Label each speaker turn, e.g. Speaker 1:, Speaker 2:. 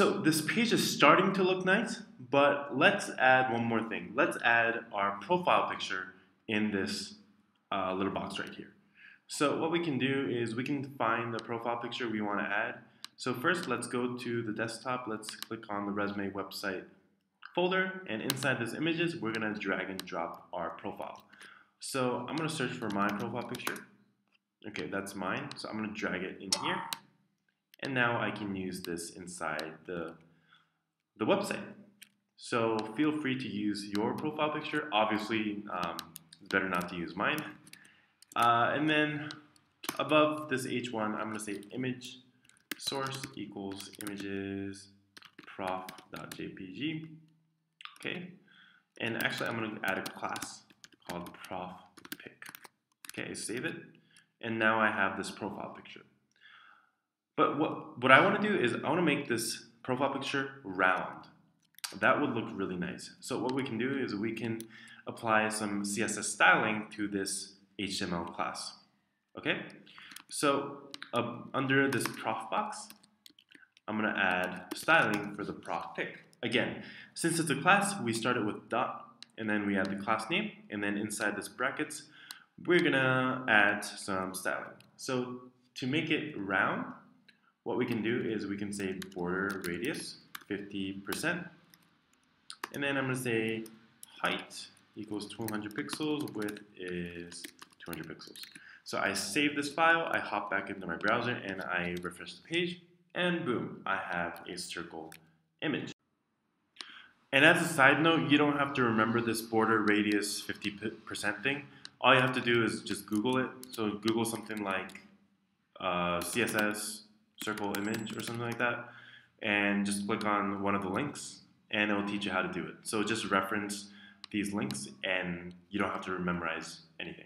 Speaker 1: So this page is starting to look nice, but let's add one more thing. Let's add our profile picture in this uh, little box right here. So what we can do is we can find the profile picture we want to add. So first let's go to the desktop, let's click on the resume website folder, and inside this images, we're gonna drag and drop our profile. So I'm gonna search for my profile picture. Okay, that's mine, so I'm gonna drag it in here. And now I can use this inside the, the website. So feel free to use your profile picture. Obviously, um, it's better not to use mine. Uh, and then above this H1, I'm going to say image source equals images prof.jpg. Okay. And actually, I'm going to add a class called prof pic. Okay, save it. And now I have this profile picture. But what, what I want to do is I want to make this profile picture round. That would look really nice. So what we can do is we can apply some CSS styling to this HTML class. Okay? So uh, under this prof box, I'm going to add styling for the prof pic. Again, since it's a class, we started with dot, and then we add the class name, and then inside this brackets, we're going to add some styling. So to make it round, what we can do is we can say border radius 50%. And then I'm going to say height equals 200 pixels, width is 200 pixels. So I save this file, I hop back into my browser, and I refresh the page, and boom, I have a circle image. And as a side note, you don't have to remember this border radius 50% thing. All you have to do is just Google it. So Google something like uh, CSS circle image or something like that, and just click on one of the links, and it'll teach you how to do it. So just reference these links, and you don't have to memorize anything.